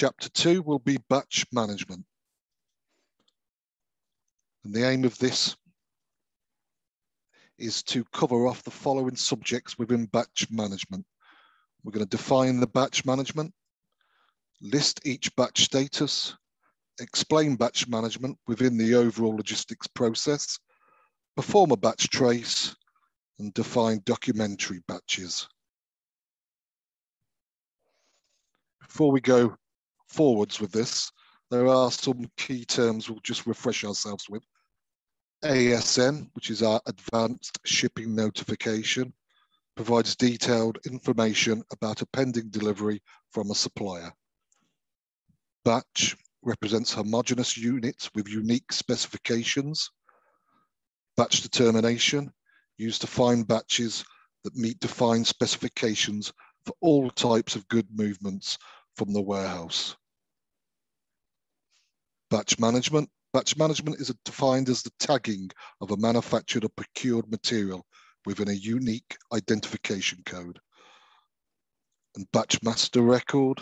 Chapter two will be batch management. And the aim of this is to cover off the following subjects within batch management. We're going to define the batch management, list each batch status, explain batch management within the overall logistics process, perform a batch trace, and define documentary batches. Before we go forwards with this, there are some key terms we'll just refresh ourselves with. ASN, which is our Advanced Shipping Notification, provides detailed information about a pending delivery from a supplier. Batch represents homogeneous units with unique specifications. Batch determination, used to find batches that meet defined specifications for all types of good movements from the warehouse. Batch management. Batch management is defined as the tagging of a manufactured or procured material within a unique identification code. And batch master record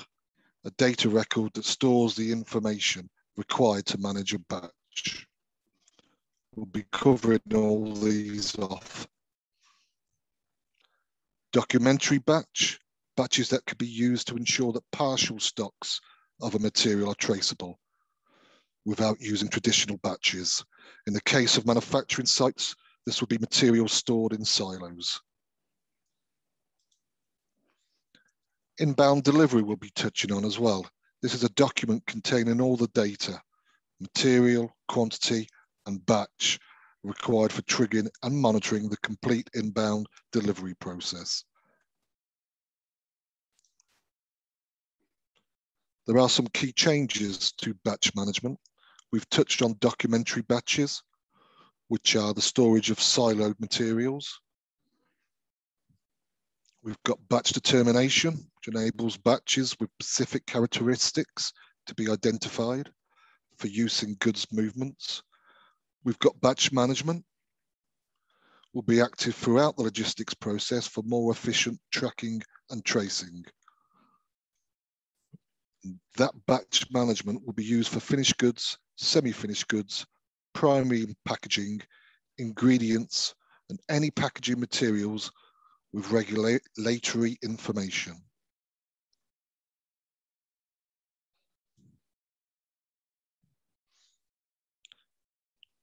a data record that stores the information required to manage a batch. We'll be covering all these off. Documentary batch, batches that could be used to ensure that partial stocks of a material are traceable without using traditional batches. In the case of manufacturing sites, this would be material stored in silos. Inbound delivery will be touching on as well. This is a document containing all the data, material, quantity, and batch required for triggering and monitoring the complete inbound delivery process. There are some key changes to batch management. We've touched on documentary batches, which are the storage of siloed materials. We've got batch determination, which enables batches with specific characteristics to be identified for use in goods movements. We've got batch management, will be active throughout the logistics process for more efficient tracking and tracing. That batch management will be used for finished goods, semi-finished goods, primary packaging, ingredients, and any packaging materials with regulatory information.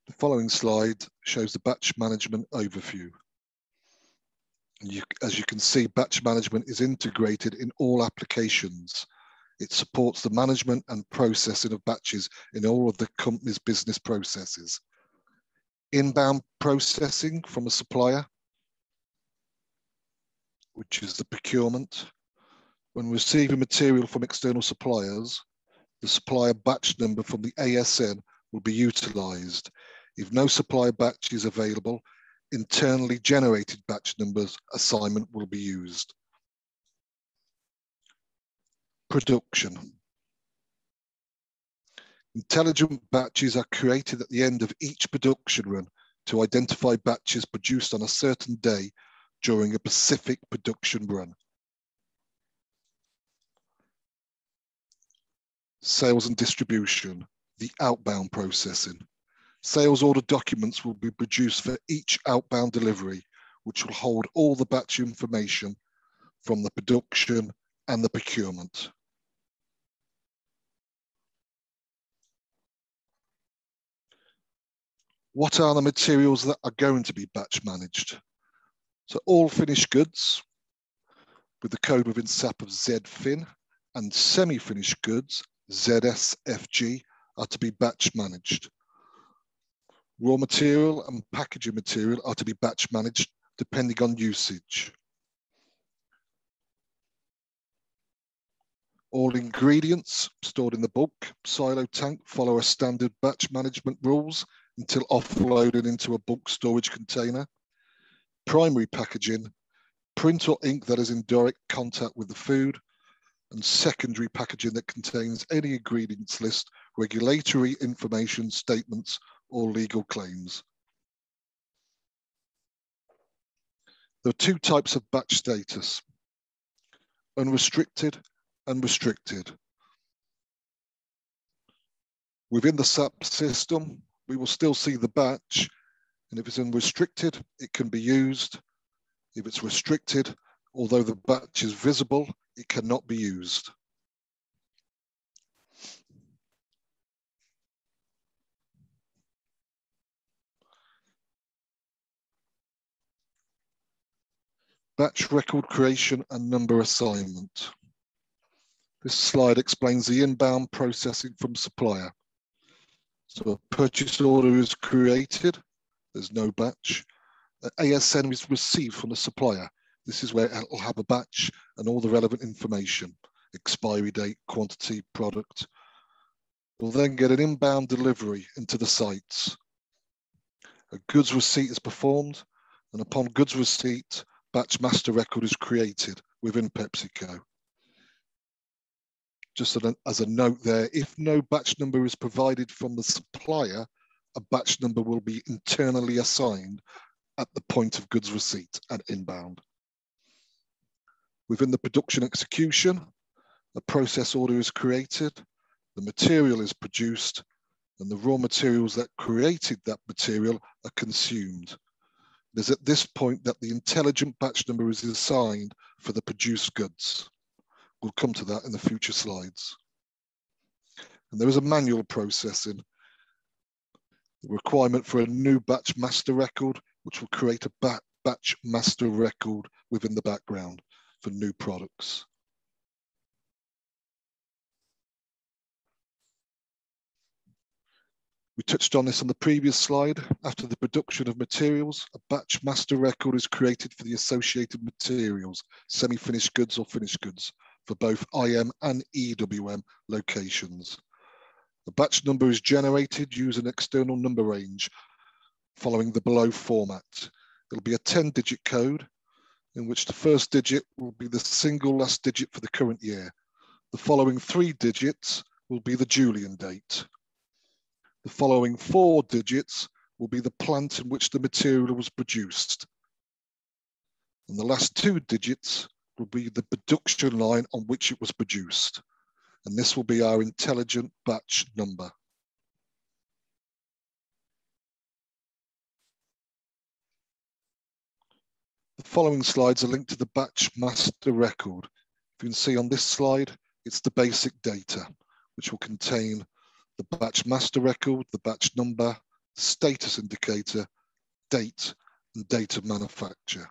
The following slide shows the batch management overview. You, as you can see, batch management is integrated in all applications. It supports the management and processing of batches in all of the company's business processes. Inbound processing from a supplier which is the procurement. When receiving material from external suppliers, the supplier batch number from the ASN will be utilized. If no supplier batch is available, internally generated batch numbers assignment will be used. Production. Intelligent batches are created at the end of each production run to identify batches produced on a certain day during a specific production run. Sales and distribution, the outbound processing. Sales order documents will be produced for each outbound delivery, which will hold all the batch information from the production and the procurement. What are the materials that are going to be batch managed? So all finished goods with the code within SAP of ZFIN and semi-finished goods, ZSFG, are to be batch managed. Raw material and packaging material are to be batch managed depending on usage. All ingredients stored in the bulk silo tank follow a standard batch management rules until offloaded into a bulk storage container primary packaging, print or ink that is in direct contact with the food, and secondary packaging that contains any ingredients list, regulatory information statements, or legal claims. There are two types of batch status, unrestricted and restricted. Within the SAP system, we will still see the batch, and if it's unrestricted, it can be used. If it's restricted, although the batch is visible, it cannot be used. Batch record creation and number assignment. This slide explains the inbound processing from supplier. So a purchase order is created, there's no batch. ASN is received from the supplier. This is where it'll have a batch and all the relevant information, expiry date, quantity, product. We'll then get an inbound delivery into the sites. A goods receipt is performed, and upon goods receipt, batch master record is created within PepsiCo. Just as a note there, if no batch number is provided from the supplier, a batch number will be internally assigned at the point of goods receipt and inbound. Within the production execution, a process order is created, the material is produced, and the raw materials that created that material are consumed. It is at this point that the intelligent batch number is assigned for the produced goods. We'll come to that in the future slides. And there is a manual processing. Requirement for a new batch master record, which will create a batch master record within the background for new products. We touched on this on the previous slide. After the production of materials, a batch master record is created for the associated materials, semi-finished goods or finished goods, for both IM and EWM locations. The batch number is generated using an external number range following the below format. It'll be a 10-digit code in which the first digit will be the single last digit for the current year. The following three digits will be the Julian date. The following four digits will be the plant in which the material was produced. And the last two digits will be the production line on which it was produced. And this will be our intelligent batch number. The following slides are linked to the batch master record. If you can see on this slide, it's the basic data, which will contain the batch master record, the batch number, status indicator, date, and date of manufacture.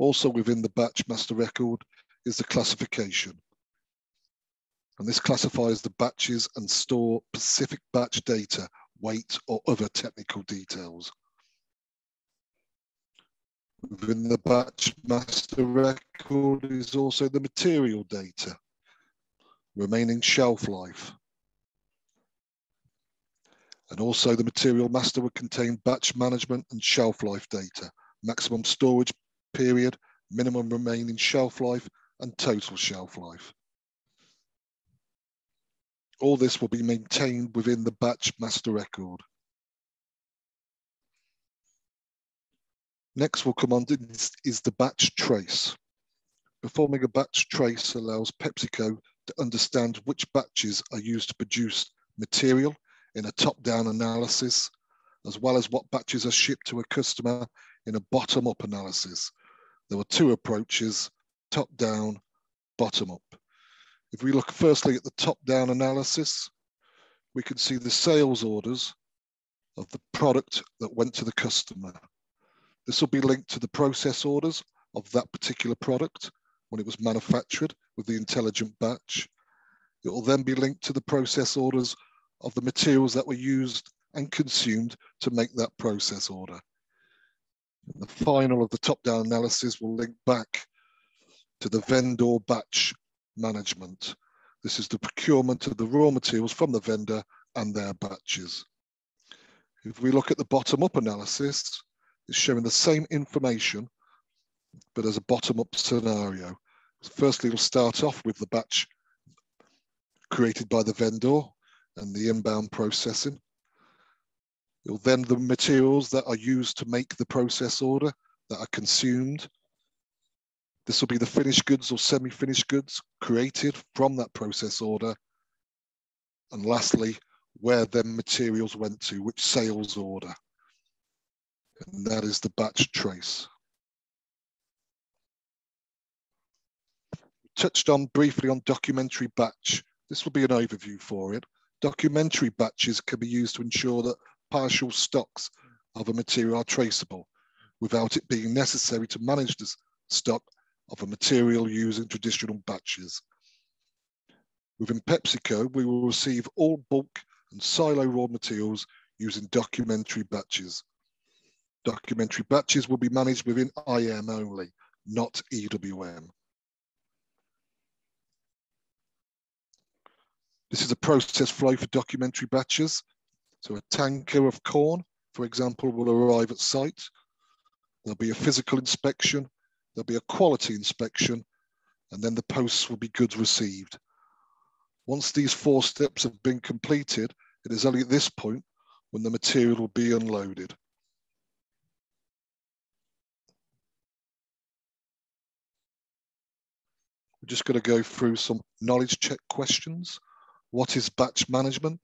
Also within the batch master record is the classification. And this classifies the batches and store specific batch data, weight, or other technical details. Within the batch master record is also the material data, remaining shelf life, and also the material master would contain batch management and shelf life data, maximum storage period, minimum remaining shelf life, and total shelf life. All this will be maintained within the batch master record. Next we'll come on is, is the batch trace. Performing a batch trace allows PepsiCo to understand which batches are used to produce material in a top-down analysis, as well as what batches are shipped to a customer in a bottom-up analysis. There were two approaches, top-down, bottom-up. If we look firstly at the top-down analysis, we can see the sales orders of the product that went to the customer. This will be linked to the process orders of that particular product when it was manufactured with the intelligent batch. It will then be linked to the process orders of the materials that were used and consumed to make that process order. The final of the top-down analysis will link back to the vendor batch management. This is the procurement of the raw materials from the vendor and their batches. If we look at the bottom-up analysis, it's showing the same information, but as a bottom-up scenario. Firstly, we'll start off with the batch created by the vendor and the inbound processing. You'll then the materials that are used to make the process order that are consumed. This will be the finished goods or semi-finished goods created from that process order. And lastly, where then materials went to, which sales order. And that is the batch trace. Touched on briefly on documentary batch. This will be an overview for it. Documentary batches can be used to ensure that partial stocks of a material are traceable without it being necessary to manage the stock of a material using traditional batches. Within PepsiCo, we will receive all bulk and silo raw materials using documentary batches. Documentary batches will be managed within IM only, not EWM. This is a process flow for documentary batches. So a tanker of corn, for example, will arrive at site. There'll be a physical inspection, there'll be a quality inspection, and then the posts will be goods received. Once these four steps have been completed, it is only at this point when the material will be unloaded. We're just going to go through some knowledge check questions. What is batch management?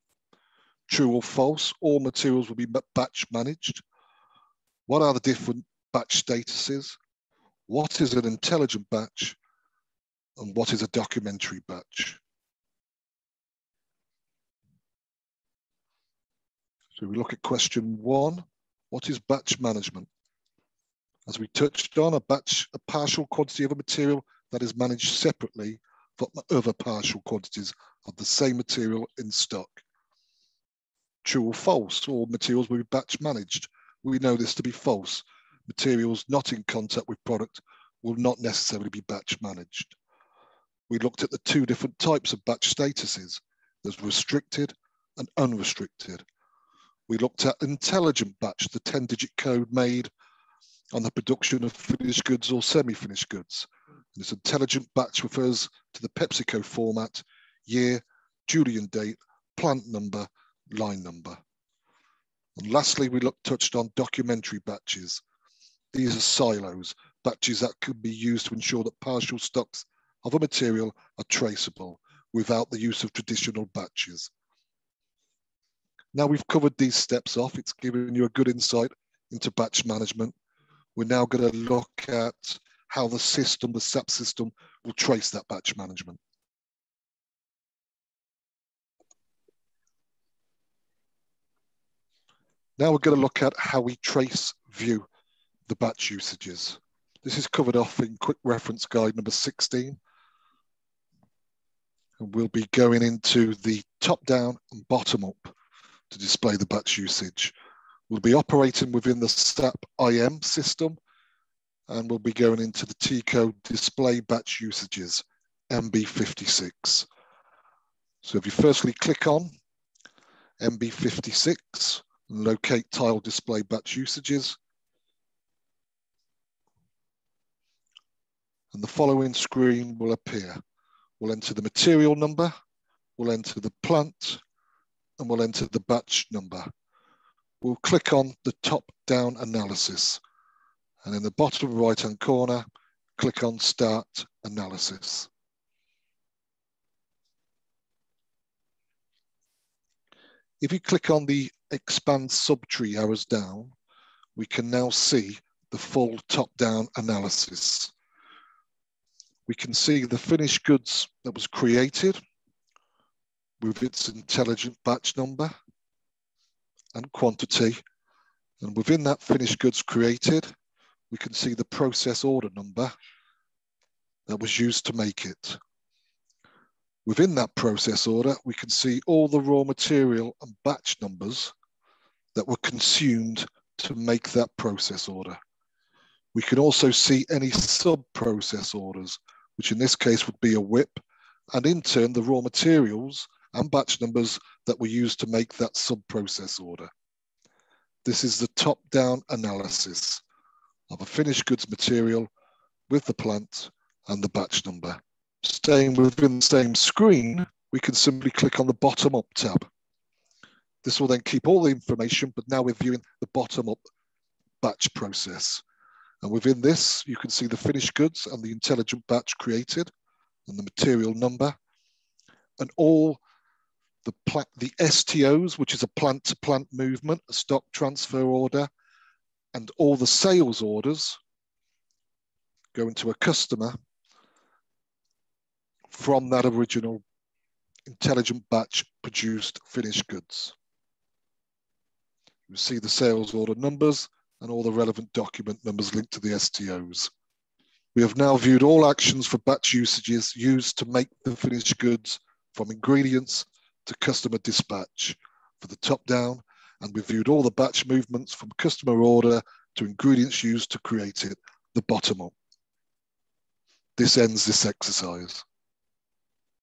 True or false, all materials will be batch managed. What are the different batch statuses? What is an intelligent batch? And what is a documentary batch? So we look at question one. What is batch management? As we touched on, a batch, a partial quantity of a material that is managed separately from other partial quantities of the same material in stock. True or false, all materials will be batch managed. We know this to be false. Materials not in contact with product will not necessarily be batch managed. We looked at the two different types of batch statuses. There's restricted and unrestricted. We looked at intelligent batch, the 10 digit code made on the production of finished goods or semi-finished goods. And this intelligent batch refers to the PepsiCo format, year, Julian date, plant number, line number. And lastly, we looked, touched on documentary batches. These are silos, batches that could be used to ensure that partial stocks of a material are traceable without the use of traditional batches. Now we've covered these steps off, it's given you a good insight into batch management. We're now going to look at how the system, the SAP system, will trace that batch management. Now we're going to look at how we trace view the batch usages. This is covered off in quick reference guide number 16. And we'll be going into the top down and bottom up to display the batch usage. We'll be operating within the SAP IM system and we'll be going into the T-code display batch usages, MB56. So if you firstly click on MB56 and locate tile display batch usages, and the following screen will appear. We'll enter the material number, we'll enter the plant, and we'll enter the batch number. We'll click on the top-down analysis. And in the bottom right-hand corner, click on Start Analysis. If you click on the Expand Subtree arrows down, we can now see the full top-down analysis. We can see the finished goods that was created with its intelligent batch number and quantity. And within that finished goods created, we can see the process order number that was used to make it. Within that process order, we can see all the raw material and batch numbers that were consumed to make that process order. We can also see any sub-process orders, which in this case would be a WIP, and in turn the raw materials and batch numbers that were used to make that sub-process order. This is the top-down analysis of a finished goods material with the plant and the batch number. Staying within the same screen, we can simply click on the bottom up tab. This will then keep all the information, but now we're viewing the bottom up batch process. And within this, you can see the finished goods and the intelligent batch created and the material number and all the, the STOs, which is a plant to plant movement, a stock transfer order, and all the sales orders going to a customer from that original intelligent batch produced finished goods. You see the sales order numbers and all the relevant document numbers linked to the STOs. We have now viewed all actions for batch usages used to make the finished goods from ingredients to customer dispatch for the top down, and we viewed all the batch movements from customer order to ingredients used to create it, the bottom up. This ends this exercise.